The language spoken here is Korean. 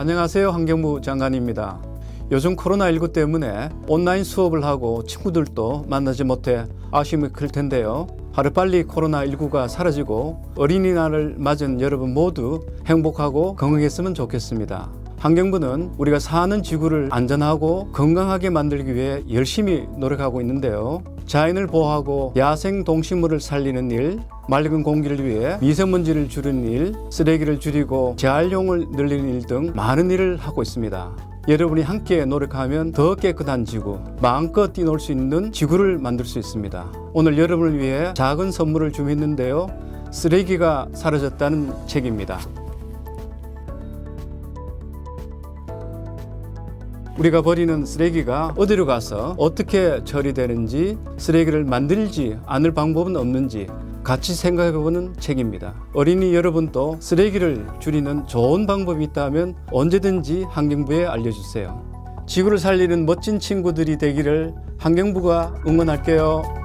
안녕하세요. 환경부 장관입니다. 요즘 코로나19 때문에 온라인 수업을 하고 친구들도 만나지 못해 아쉬움이 클 텐데요. 하루빨리 코로나19가 사라지고 어린이날을 맞은 여러분 모두 행복하고 건강했으면 좋겠습니다. 환경부는 우리가 사는 지구를 안전하고 건강하게 만들기 위해 열심히 노력하고 있는데요. 자연을 보호하고 야생 동식물을 살리는 일, 맑은 공기를 위해 미세먼지를 줄이는 일, 쓰레기를 줄이고 재활용을 늘리는 일 등 많은 일을 하고 있습니다. 여러분이 함께 노력하면 더 깨끗한 지구, 마음껏 뛰놀 수 있는 지구를 만들 수 있습니다. 오늘 여러분을 위해 작은 선물을 준비했는데요. 쓰레기가 사라졌다는 책입니다. 우리가 버리는 쓰레기가 어디로 가서 어떻게 처리되는지 쓰레기를 만들지 않을 방법은 없는지 같이 생각해보는 책입니다. 어린이 여러분도 쓰레기를 줄이는 좋은 방법이 있다면 언제든지 환경부에 알려주세요. 지구를 살리는 멋진 친구들이 되기를 환경부가 응원할게요.